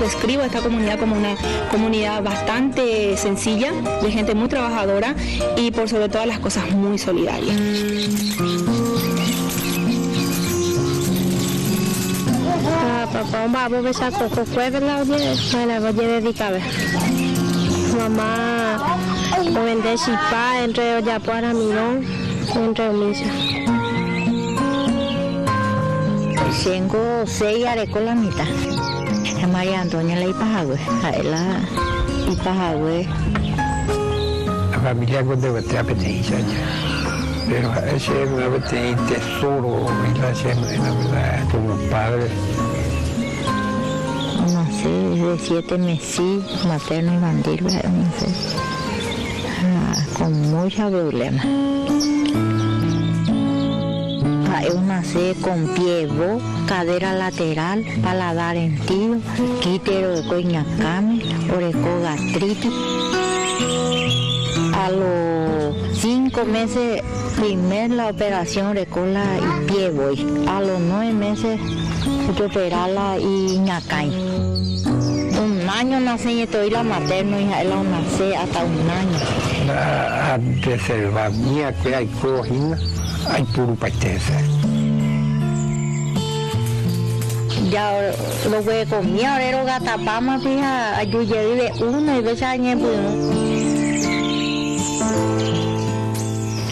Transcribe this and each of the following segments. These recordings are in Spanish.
describo a esta comunidad como una comunidad bastante sencilla, de gente muy trabajadora y por sobre todas las cosas muy solidaria. papá ba bo besa ko ko kwe bela oye mana bo je dedicaba mamá o vende chipa entre olla para mirón entre misa tengo seis arecos la mitad María Antonia la Ipajagüe. La Ipajagüe. La familia te apetece pero ese es un tesoro y la verdad como padre. Nací de siete meses materno infantil ah, con mucha problema. Ah, yo nací con pievo, cadera lateral, paladar hendido, quítero de coñacame, oreco gastritis. A los cinco meses, primer la operación de cola y pie voy. A los nueve meses, yo y ñacay. Un año nací y estoy la materno y él nací hasta un año. La reserva mía que hay cojina, hay puro. Ya lo voy a comer, ahora lo gatapama, fija, ayuye vive uno y dos años,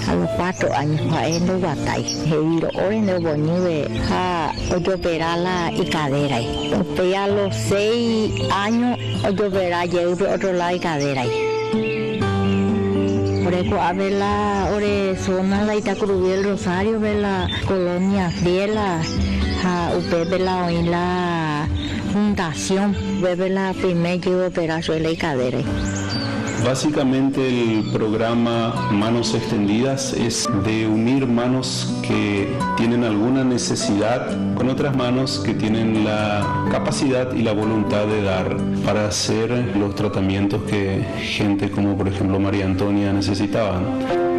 a los cuatro años en los batay he ido ahora en el bonive a operarla y cadera y a los seis años operar yo otro lado y cadera por eso a ver la ore zona la Itacurubí el Rosario ver la colonia Friela a usted ver la fundación primer yo operar y Básicamente el programa Manos Extendidas es de unir manos que tienen alguna necesidad con otras manos que tienen la capacidad y la voluntad de dar para hacer los tratamientos que gente como por ejemplo María Antonia necesitaban.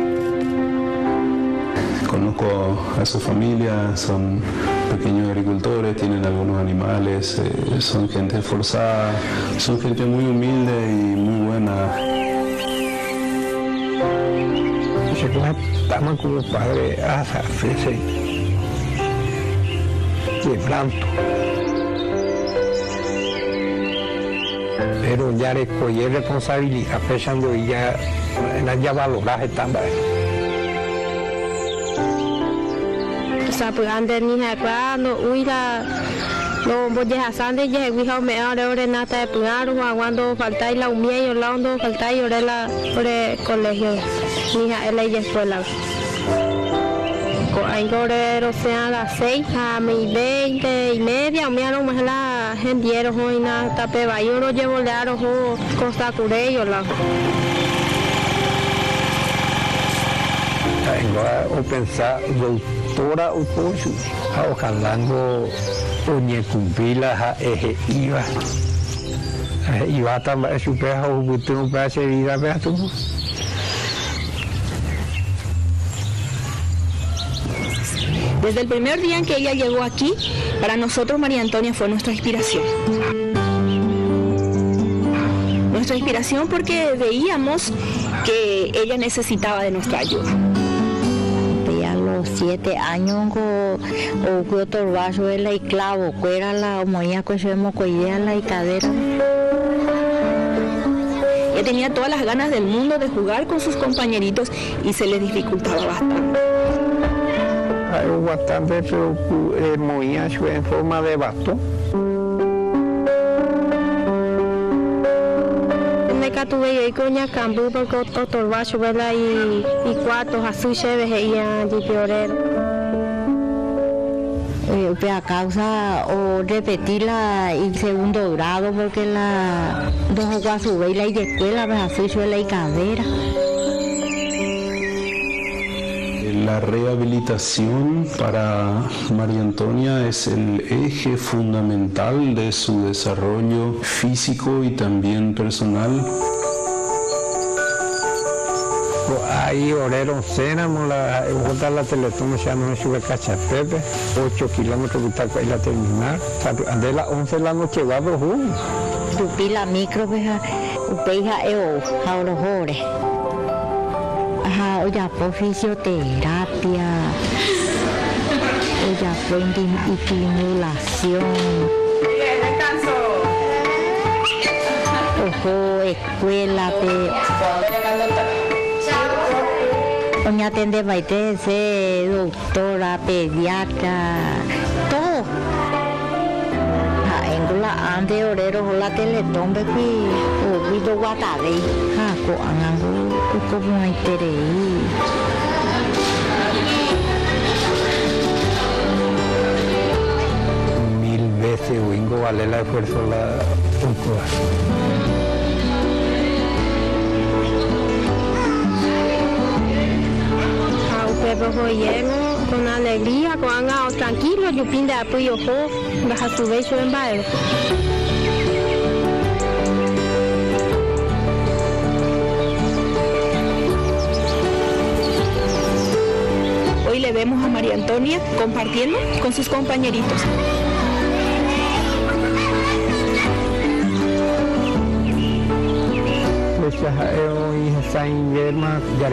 Conozco a su familia, son pequeños agricultores, tienen algunos animales, eh, son gente esforzada, son gente muy humilde y muy buena. Estamos con los padres a hacerse quebranto. Pero ya le escogí responsabilidad pensando y ya, ya valoraje también. Je hasande je wi ha me ore ore na ta pu aru cuando falta la umie yo la ondo falta yo la ore colegio ni ha ele ya escuela. Hay gorero sea a las 6 a mi 20 y media, me hago más la gendiero hoy na tape va yo lo llevo le aro costa curello la Tengo a pensar doctora o o botão para ser vida. Desde el primer día en que ella llegó aquí, para nosotros María Antonia fue nuestra inspiración. Nuestra inspiración porque veíamos que ella necesitaba de nuestra ayuda. Los siete años, o otro vaso la y clavo, que era la se vemos la y cadera. Ella tenía todas las ganas del mundo de jugar con sus compañeritos y se le dificultaba bastante algo bastante, pero eh, en forma de bastón. Tuve yo coña cambu porque otro vaso vela y y cuatro azul se veía de piorero. Eh, a causa o repetirla y segundo grado porque la dos su y la y escuela pues así suele y cadera. La rehabilitación para María Antonia es el eje fundamental de su desarrollo físico y también personal. Ahí orero cena la botar la teletón ya no sube cachapepe 8 kilómetros de la terminar de las 11 de la noche va por un tupi la micro beja upeja eo jaurojore ajá oya por fisioterapia. Oya por estimulación. Ojo escuela pe Doña Tende Baitese, doctora, pediatra, todo. Engula ande orero hola teletón bequi o guido guatade ha ko angango ko muaitere mil veces wingo vale el esfuerzo la un llego con alegría, con anga tranquilo, yo pinde apoyo jo, baja su beso en baile. Hoy le vemos a María Antonia compartiendo con sus compañeritos. Pues hoy está en Yerma, ya